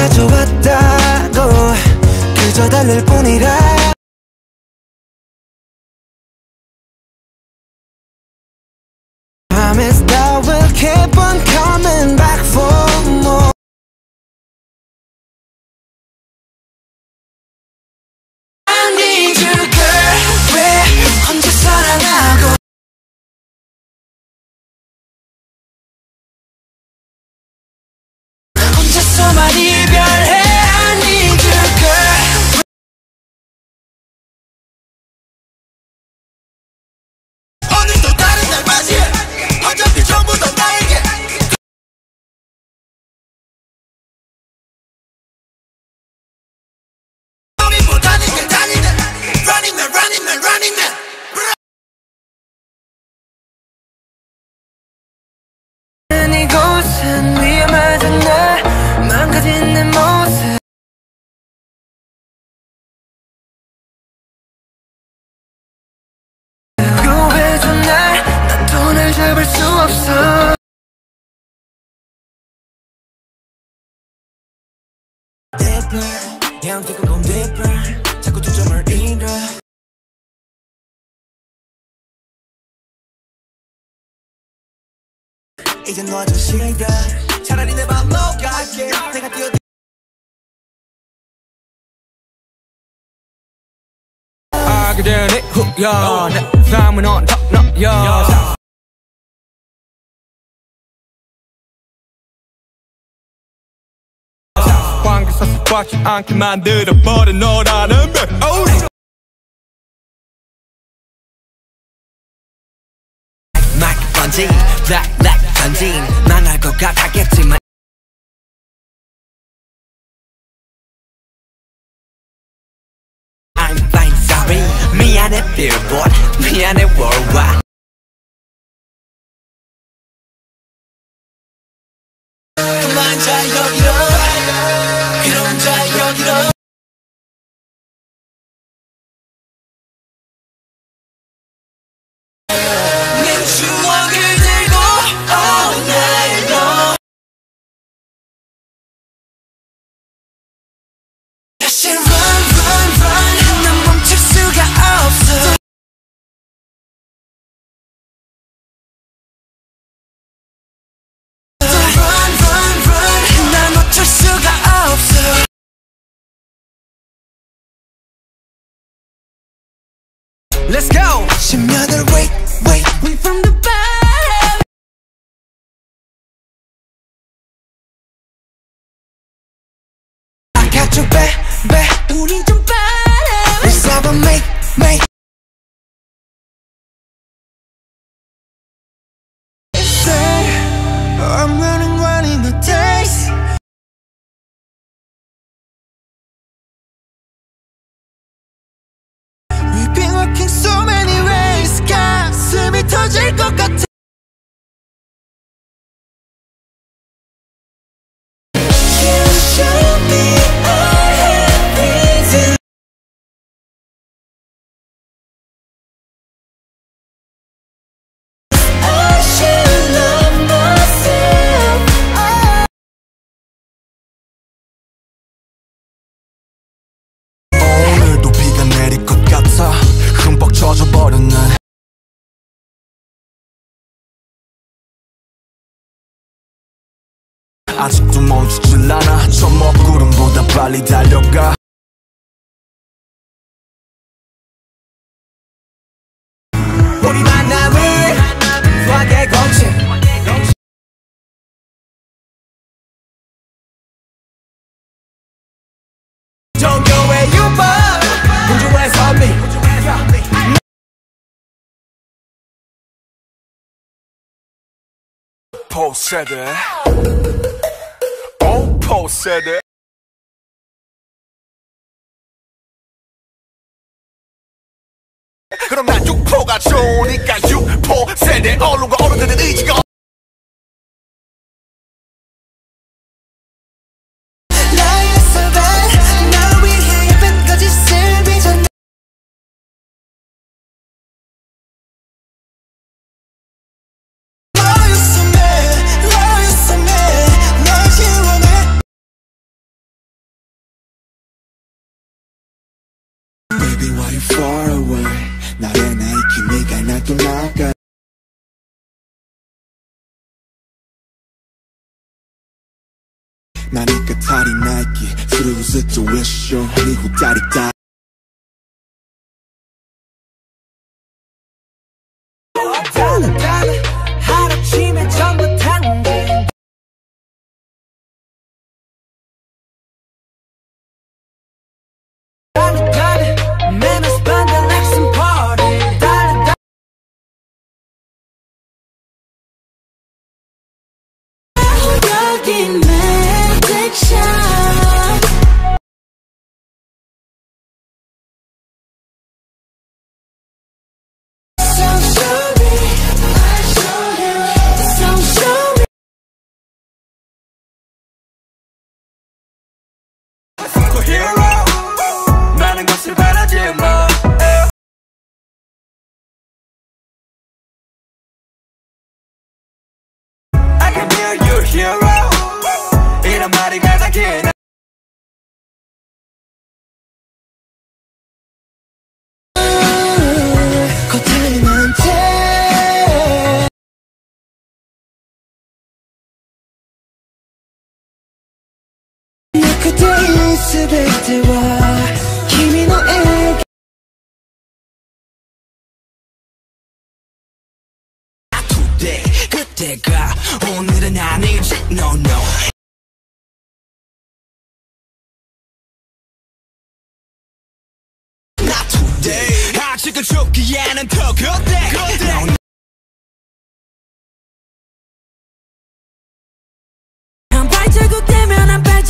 네가 좋았다고 그저 달랠 뿐이라 I promise that we'll keep on 이제 너좀 싫다 차라리 내맘 녹아게 내가 뛰어 알게 되니 후야 내 삶은 언덕너야 관계사 습박지 않게 만들어버린 너라는 백 막 번진 black black 번진 망할 것 같았겠지만 I'm fine sorry 미안해 billboard 미안해 worldwide 그만 자 여기로 Let's go! 십년을 wait, wait, wait from the bottom I got your back, back 우린 좀 빠르 Let's have a make, make 아직도 멈추질 않아. 저 먹구름보다 빨리 달려가. 우리 만남을 세대 그럼 난 육포가 좋으니까 육포 세대 언론과 어른들의 의지가 나니까 탈이 나있기 Through the tuition 미국 다리 따 zero. 그대의 스베트와君の笑顔 today 그때가 오늘은 아니지 no no Not today 아직은 죽기에는 더 그때 되면 한